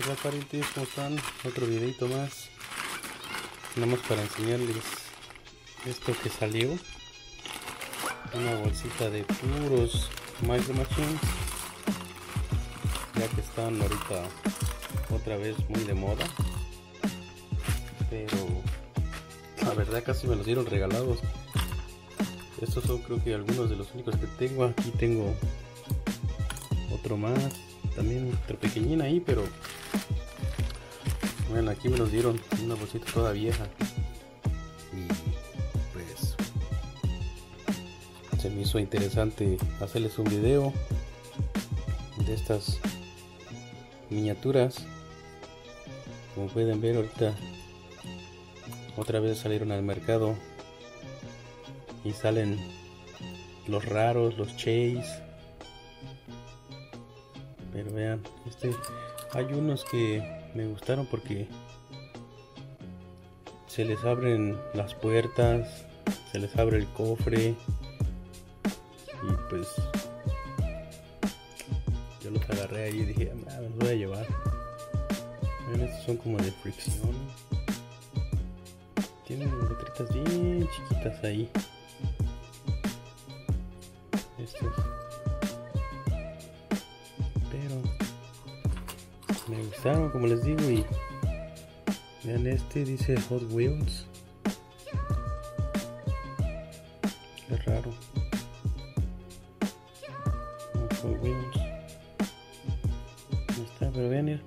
¿Qué tal parientes? ¿Cómo están? Otro videito más. Nada más para enseñarles esto que salió. Una bolsita de puros Micro Machines. Ya que están ahorita otra vez muy de moda. Pero la verdad casi me los dieron regalados. Estos son creo que algunos de los únicos que tengo. Aquí tengo otro más. También otro pequeñín ahí, pero bueno, aquí me los dieron una bolsita toda vieja. Y pues se me hizo interesante hacerles un video de estas miniaturas. Como pueden ver ahorita otra vez salieron al mercado y salen los raros, los chase. Pero vean, este hay unos que me gustaron porque se les abren las puertas, se les abre el cofre y pues yo los agarré ahí y dije, ah, los voy a llevar. estos son como de fricción. Tienen letritas bien chiquitas ahí. Estos como les digo y vean este dice Hot Wheels. Qué raro. Hot Wheels. Está pero vean ya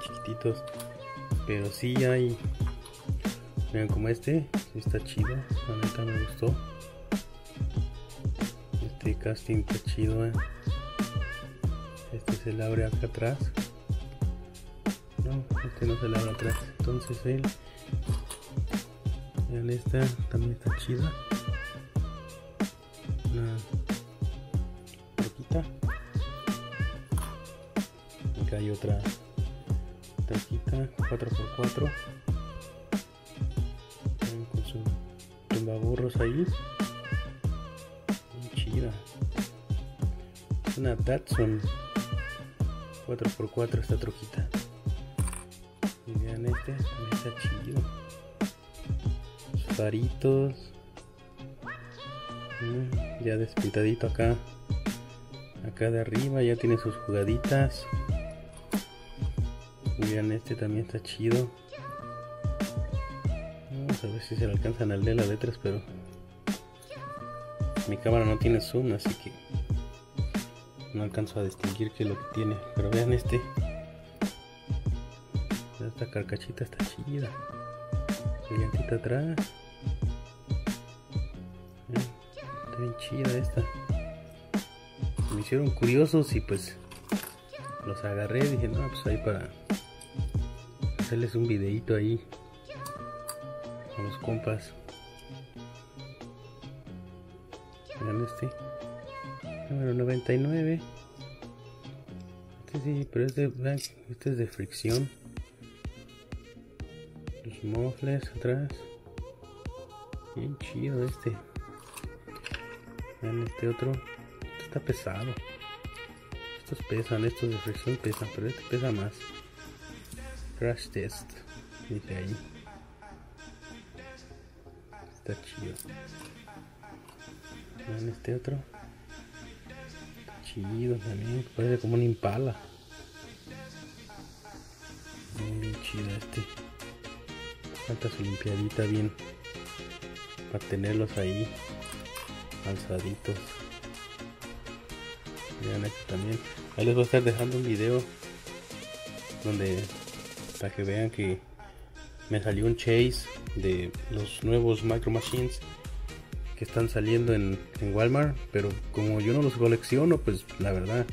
chiquititos. Pero sí hay vean como este está chido la neta me gustó. Este casting está chido eh. este se le abre acá atrás este no se le abre atrás. Entonces él vean esta también está chida una troquita. Acá hay otra troquita 4x4 con su tumbaburros ahí. Muy chida. Una Datsun. 4x4 esta troquita este está chido. faritos. Mm, ya despintadito acá. Acá de arriba ya tiene sus jugaditas. Miren, este también está chido. Vamos a ver si se le alcanzan al de las letras, pero mi cámara no tiene zoom, así que no alcanzo a distinguir qué es lo que tiene. Pero vean este. Esta carcachita está chida. Brillantita atrás. Está bien chida esta. Me hicieron curiosos y pues los agarré. Dije, no, pues ahí para hacerles un videito ahí a los compas. Vean este. Número 99. Este sí, pero este, este es de fricción los mofles atrás. Bien chido este. Vean este otro. Este está pesado. Estos pesan estos de fricción pesan pero este pesa más. Crash test dice ahí. Está chido. Vean este otro. Chido también parece como un impala. Bien chido este falta su limpiadita bien para tenerlos ahí alzaditos. Vean aquí también. Ahí les voy a estar dejando un video donde para que vean que me salió un chase de los nuevos micro machines que están saliendo en, en Walmart pero como yo no los colecciono pues la verdad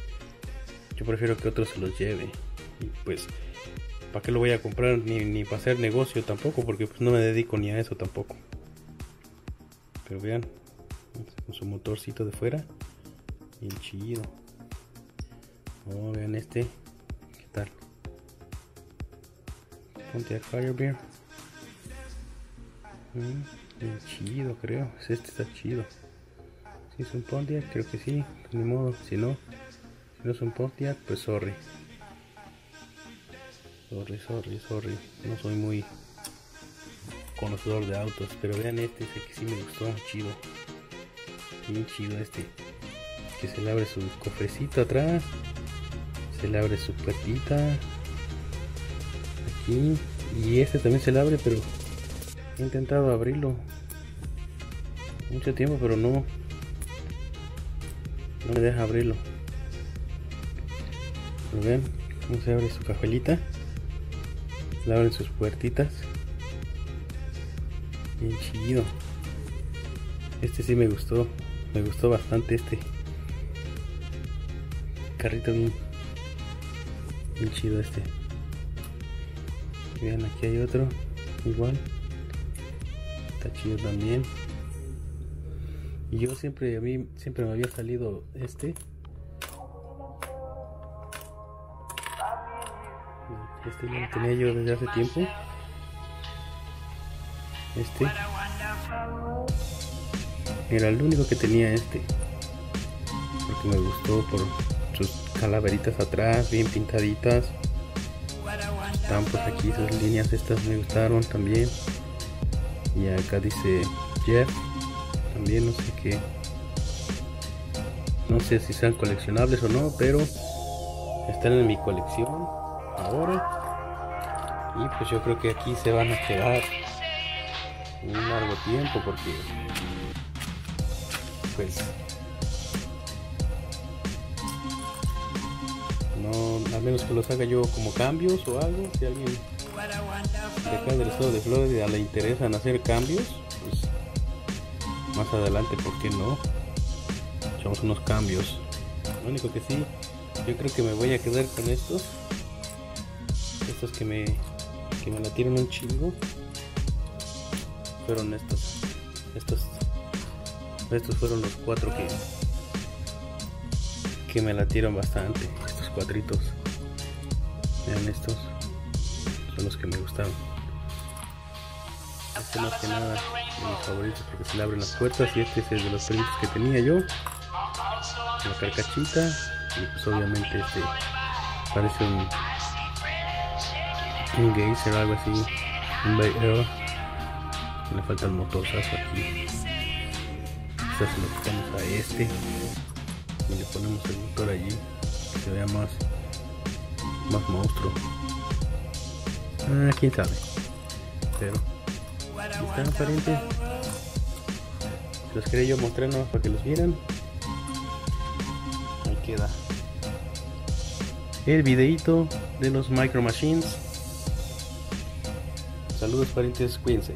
yo prefiero que otros se los lleve. Y pues ¿Para qué lo voy a comprar? Ni, ni para hacer negocio tampoco, porque pues no me dedico ni a eso tampoco. Pero vean, con su motorcito de fuera, bien chido. Oh, vean este, ¿qué tal? Ponte a Firebear. Mm, bien chido, creo. Este está chido. Si es un Pontiac, creo que sí. Ni modo, si no, si no es un Pontiac, pues sorry. Sorry, sorry, sorry. No soy muy conocedor de autos, pero vean este, ese que sí me gustó, chido. Bien chido este. Que se le abre su cofrecito atrás. Se le abre su puertita. Aquí. Y este también se le abre, pero he intentado abrirlo mucho tiempo, pero no. No me deja abrirlo. Ven cómo se abre su cajuelita. Le abren sus puertitas. Bien chido. Este sí me gustó. Me gustó bastante este. Carrito bien. Bien chido este. Vean aquí hay otro. Igual. Está chido también. Y yo siempre, a mí siempre me había salido este. Este lo tenía yo desde hace tiempo. Este. Era el único que tenía este. Porque me gustó por sus calaveritas atrás, bien pintaditas. Están pues aquí sus líneas estas me gustaron también. Y acá dice Jeff. También no sé qué. No sé si sean coleccionables o no, pero están en mi colección ahora. Y pues yo creo que aquí se van a quedar un largo tiempo porque pues no al menos que los haga yo como cambios o algo si alguien de acá del estado de Florida le interesan hacer cambios pues más adelante por qué no echamos unos cambios. Lo único que sí yo creo que me voy a quedar con estos estos que me que me la tiran un chingo fueron estos estos estos fueron los cuatro que que me latieron bastante estos cuadritos vean estos son los que me gustaron. Este más que nada de mis favoritos porque se le abren las puertas y este es el de los perritos que tenía yo la carcachita y pues obviamente este parece un un geyser o algo así. Un le falta el motorzazo aquí. Se lo quitamos a este. Y le ponemos el motor allí. Que se vea más más monstruo. Ah quién sabe. Pero están parientes los quería yo mostrar nomás para que los vieran. Ahí queda. El videito de los micro machines saludos parientes cuídense